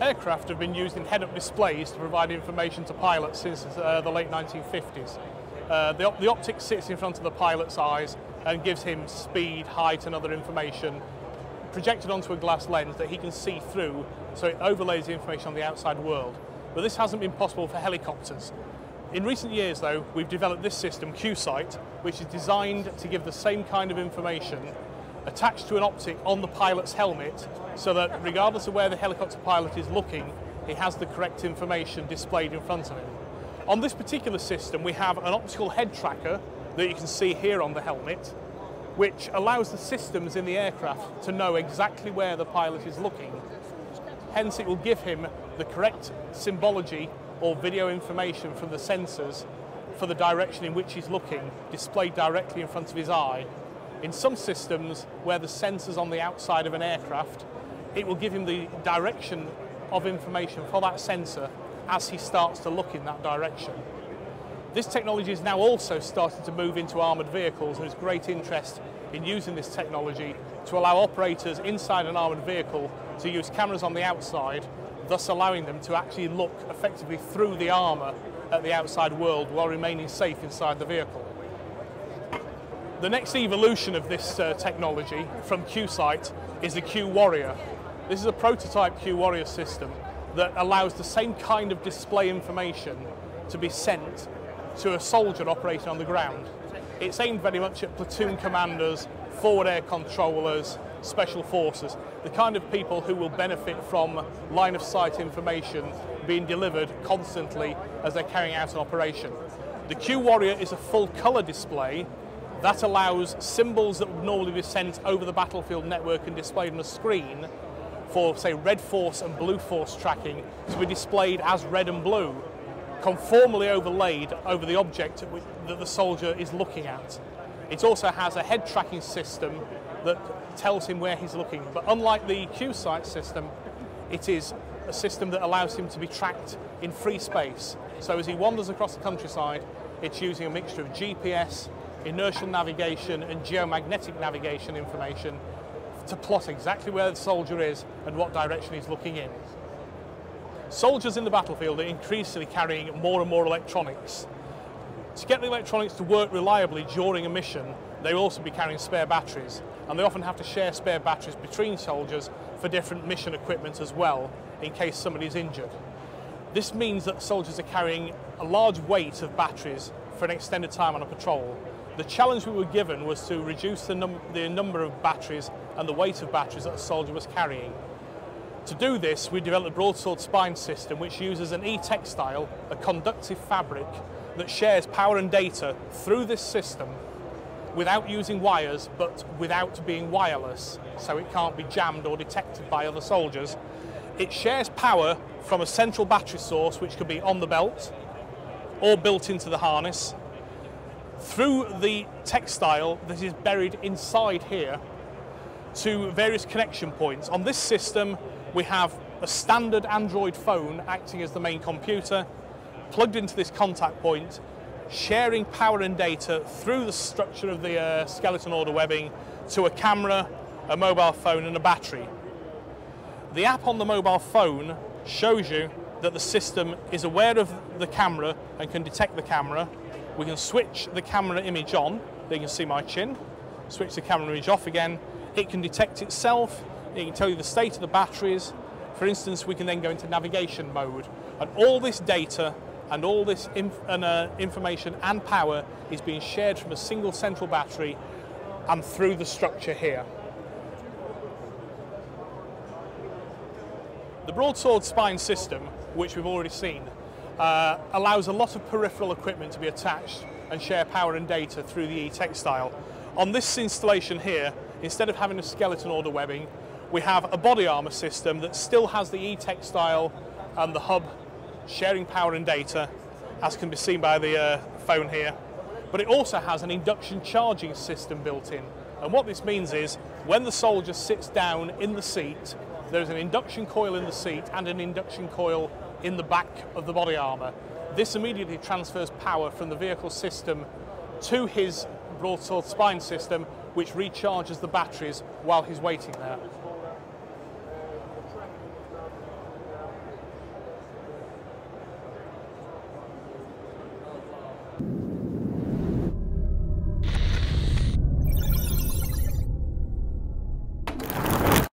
Aircraft have been used in head-up displays to provide information to pilots since uh, the late 1950s. Uh, the, op the optic sits in front of the pilot's eyes and gives him speed, height and other information projected onto a glass lens that he can see through so it overlays the information on the outside world. But this hasn't been possible for helicopters. In recent years though, we've developed this system, QSight, which is designed to give the same kind of information attached to an optic on the pilot's helmet so that regardless of where the helicopter pilot is looking, he has the correct information displayed in front of him. On this particular system, we have an optical head tracker that you can see here on the helmet, which allows the systems in the aircraft to know exactly where the pilot is looking. Hence, it will give him the correct symbology or video information from the sensors for the direction in which he's looking, displayed directly in front of his eye. In some systems, where the sensor's on the outside of an aircraft, it will give him the direction of information for that sensor as he starts to look in that direction. This technology is now also starting to move into armoured vehicles and there's great interest in using this technology to allow operators inside an armoured vehicle to use cameras on the outside, thus allowing them to actually look effectively through the armour at the outside world while remaining safe inside the vehicle. The next evolution of this uh, technology from QSight is the Q Warrior. This is a prototype Q Warrior system that allows the same kind of display information to be sent to a soldier operating on the ground. It's aimed very much at platoon commanders, forward air controllers, special forces, the kind of people who will benefit from line of sight information being delivered constantly as they're carrying out an operation. The Q Warrior is a full colour display that allows symbols that would normally be sent over the battlefield network and displayed on a screen for, say, red force and blue force tracking to be displayed as red and blue, conformally overlaid over the object that the soldier is looking at. It also has a head tracking system that tells him where he's looking. But unlike the QSight system, it is a system that allows him to be tracked in free space. So as he wanders across the countryside, it's using a mixture of GPS, inertial navigation and geomagnetic navigation information to plot exactly where the soldier is and what direction he's looking in. Soldiers in the battlefield are increasingly carrying more and more electronics. To get the electronics to work reliably during a mission, they will also be carrying spare batteries, and they often have to share spare batteries between soldiers for different mission equipment as well, in case somebody is injured. This means that soldiers are carrying a large weight of batteries for an extended time on a patrol, the challenge we were given was to reduce the, num the number of batteries and the weight of batteries that a soldier was carrying. To do this, we developed a broadsword spine system which uses an e-textile, a conductive fabric, that shares power and data through this system without using wires, but without being wireless, so it can't be jammed or detected by other soldiers. It shares power from a central battery source, which could be on the belt or built into the harness, through the textile that is buried inside here to various connection points. On this system, we have a standard Android phone acting as the main computer, plugged into this contact point, sharing power and data through the structure of the uh, skeleton order webbing to a camera, a mobile phone and a battery. The app on the mobile phone shows you that the system is aware of the camera and can detect the camera we can switch the camera image on, there you can see my chin, switch the camera image off again, it can detect itself, it can tell you the state of the batteries. For instance, we can then go into navigation mode. And all this data and all this inf and, uh, information and power is being shared from a single central battery and through the structure here. The broadsword spine system, which we've already seen, uh, allows a lot of peripheral equipment to be attached and share power and data through the e-textile. On this installation here, instead of having a skeleton order webbing, we have a body armour system that still has the e-textile and the hub sharing power and data, as can be seen by the uh, phone here. But it also has an induction charging system built in. And what this means is, when the soldier sits down in the seat, there's an induction coil in the seat and an induction coil in the back of the body armour. This immediately transfers power from the vehicle system to his broadsword spine system, which recharges the batteries while he's waiting there.